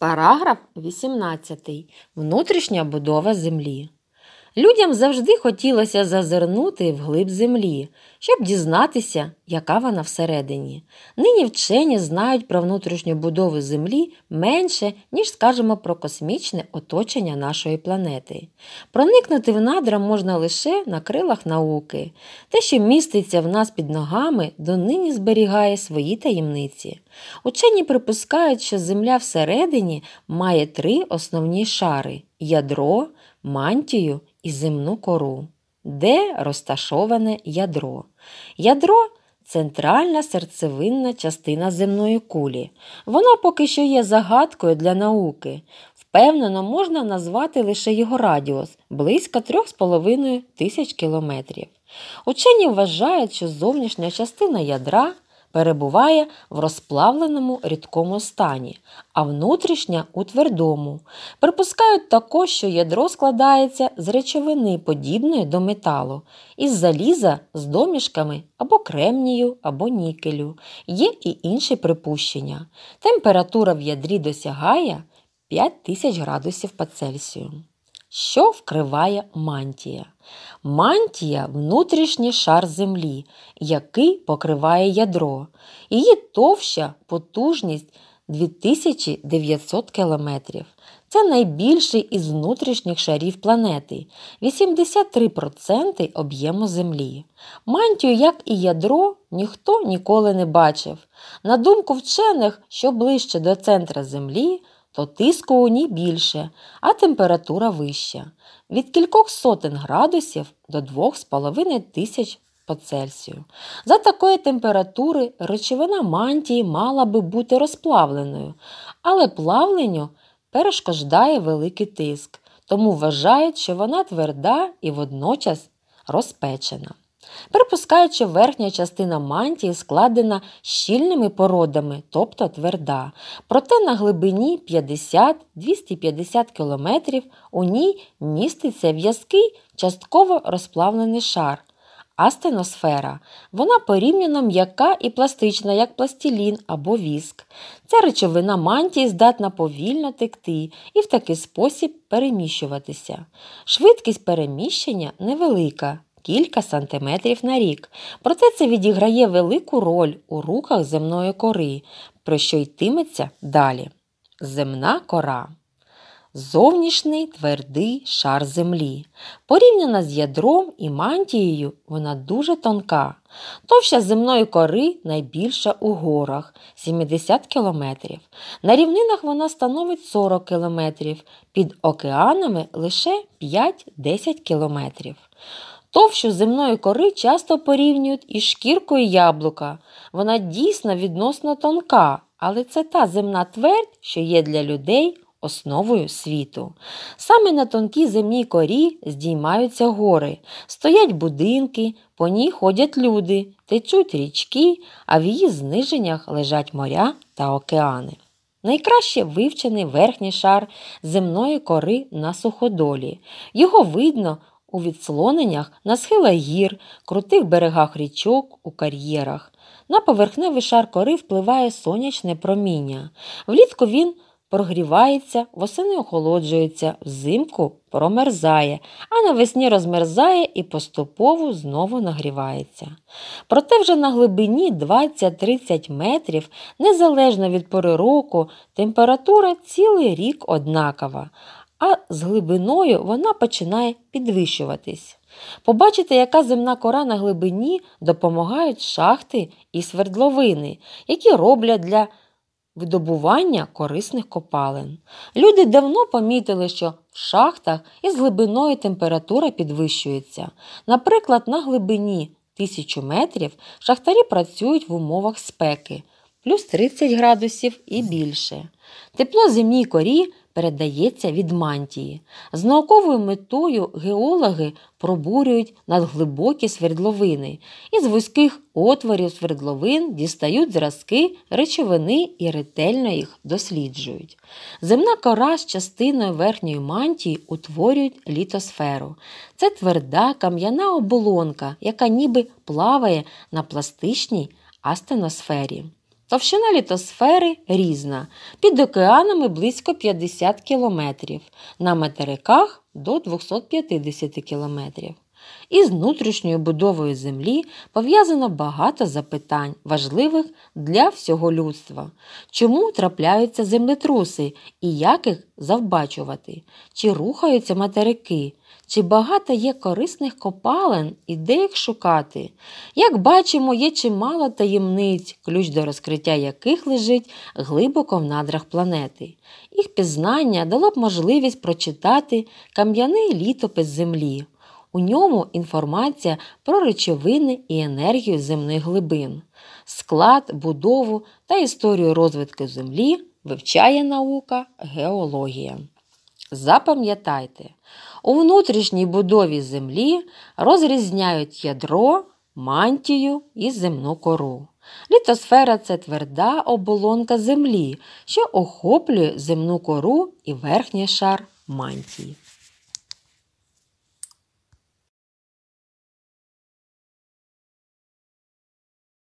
Параграф 18. Внутрішня будова землі. Людям завжди хотілося зазирнути вглиб землі, щоб дізнатися, яка вона всередині. Нині вчені знають про внутрішню будову землі менше, ніж скажемо про космічне оточення нашої планети. Проникнути в надра можна лише на крилах науки. Те, що міститься в нас під ногами, донині зберігає свої таємниці. Учені припускають, що земля всередині має три основні шари ядро, мантію і земну кору. Де розташоване ядро? Ядро центральна серцевинна частина земної кулі. Воно поки що є загадкою для науки. Впевнено, можна назвати лише його радіус близько 3,5 тисяч кілометрів. Учені вважають, що зовнішня частина ядра перебуває в розплавленому рідкому стані, а внутрішня у твердому. Припускають також, що ядро складається з речовини, подібної до металу, із заліза з домішками або кремнію, або нікелю. Є і інші припущення. Температура в ядрі досягає 5000 градусів по Цельсію. Що вкриває мантія? Мантія внутрішній шар землі, який покриває ядро. Її товща потужність 2900 км. Це найбільший із внутрішніх шарів планети 83% об'єму Землі. Мантію, як і ядро, ніхто ніколи не бачив. На думку вчених, що ближче до центра Землі, то тиску у ній більше, а температура вища від кількох сотень градусів до 2,5 тисяч по Цельсію. За такої температури речовина мантії мала би бути розплавленою, але плавленню перешкоджає великий тиск, тому вважають, що вона тверда і водночас розпечена. Припускають, що верхня частина мантії складена щільними породами, тобто тверда. Проте на глибині 50-250 км у ній міститься в'язкий частково розплавлений шар. Астеносфера. Вона порівняно м'яка і пластична, як пластилін або віск. Ця речовина мантії здатна повільно текти і в такий спосіб переміщуватися. Швидкість переміщення невелика кілька сантиметрів на рік. Проте це відіграє велику роль у рухах земної кори, про що йтиметься далі. Земна кора. Зовнішній твердий шар землі. Порівняна з ядром і мантією, вона дуже тонка. Товща земної кори найбільша у горах 70 км. На рівнинах вона становить 40 км, під океанами лише 5-10 км. Товщу земної кори часто порівнюють із шкіркою яблука. Вона дійсно відносно тонка, але це та земна твердь, що є для людей основою світу. Саме на тонкій земній корі здіймаються гори, стоять будинки, по ній ходять люди, течуть річки, а в її зниженнях лежать моря та океани. Найкраще вивчений верхній шар земної кори на суходолі. Його видно у відслоненнях на схилах гір, крутих берегах річок, у кар'єрах. На поверхневий шар кори впливає сонячне проміння. Влітку він прогрівається, восени охолоджується, взимку промерзає, а навесні розмерзає і поступово знову нагрівається. Проте вже на глибині 20-30 метрів, незалежно від пори року, температура цілий рік однакова а з глибиною вона починає підвищуватись. Побачити, яка земна кора на глибині допомагають шахти і свердловини, які роблять для видобування корисних копалин. Люди давно помітили, що в шахтах із глибиною температура підвищується. Наприклад, на глибині 1000 метрів шахтарі працюють в умовах спеки плюс 30 градусів і більше. Тепло земній корі передається від мантії. З науковою метою геологи пробурюють надглибокі свердловини, із вузьких отворів свердловин дістають зразки речовини і ретельно їх досліджують. Земна кора з частиною верхньої мантії утворюють літосферу. Це тверда кам'яна оболонка, яка ніби плаває на пластичній астеносфері. Товщина літосфери різна. Під океанами близько 50 км, на материках до 250 км. Із внутрішньою будовою Землі пов'язано багато запитань, важливих для всього людства. Чому трапляються землетруси і як їх завбачувати? Чи рухаються материки? Чи багато є корисних копалин і де їх шукати? Як бачимо, є чимало таємниць, ключ до розкриття яких лежить глибоко в надрах планети. Їх пізнання дало б можливість прочитати кам'яний літопис Землі. У ньому інформація про речовини і енергію земних глибин, склад, будову та історію розвитку Землі вивчає наука геологія. Запам'ятайте, у внутрішній будові Землі розрізняють ядро, мантію і земну кору. Літосфера це тверда оболонка Землі, що охоплює земну кору і верхній шар мантії.